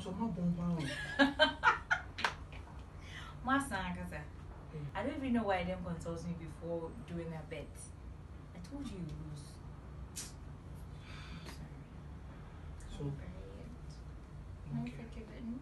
so my bum pound. My son, I don't even know why I didn't consult me before doing that bet. I told you you lose. I'm sorry. So I'm okay, forgiven.